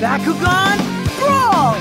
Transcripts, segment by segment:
Bakugan, brawl!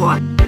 War.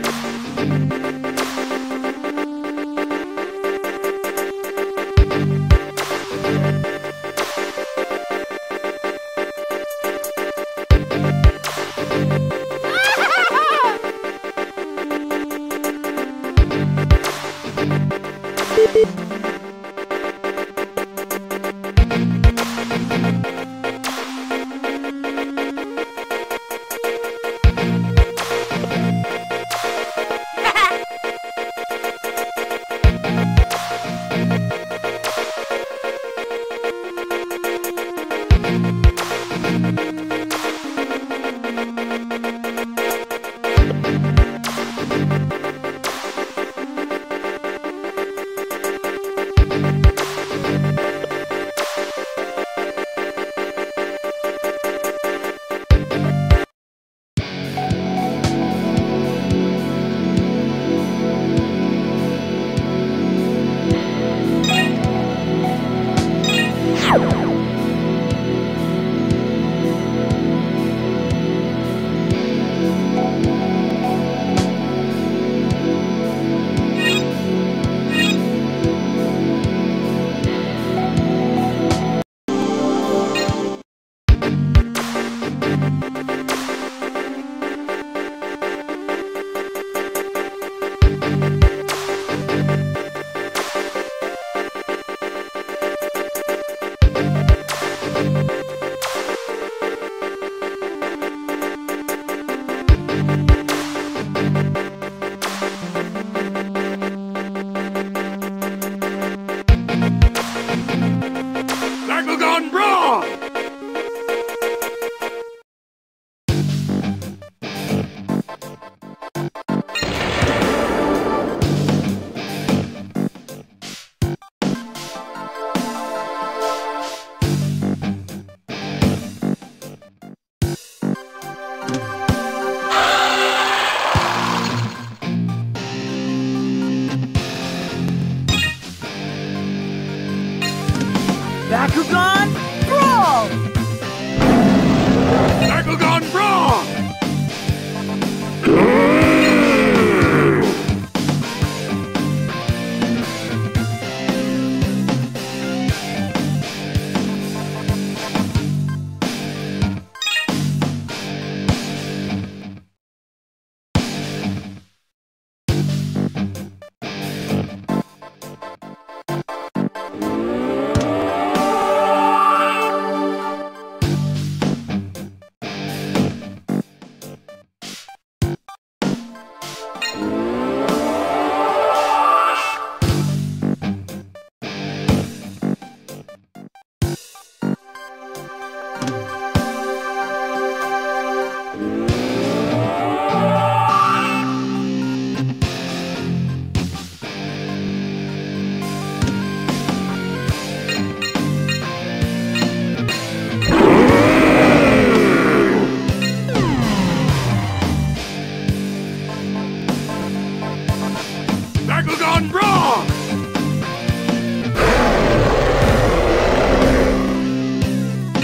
gone.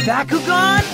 Bakugan,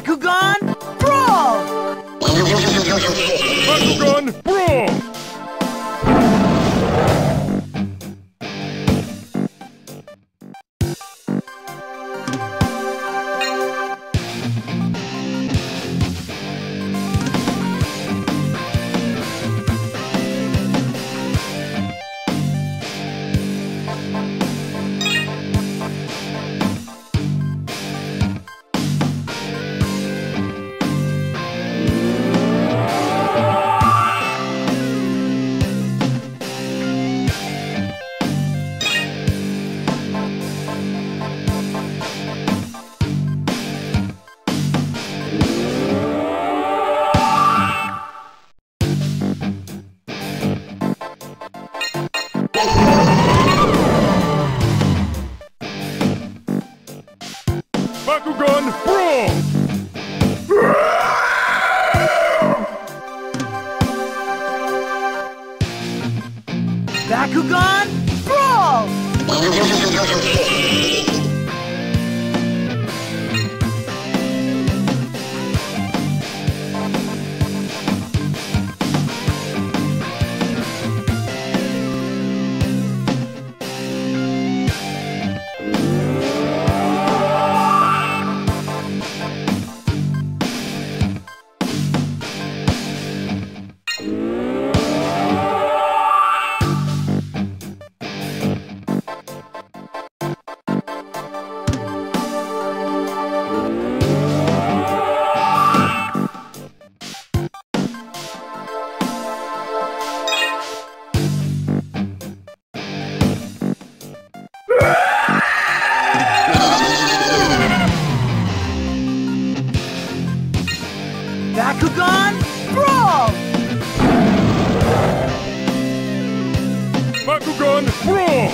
Bakugan, Bakugan, brawl! Bakugan Brawl! Bakugan Brawl!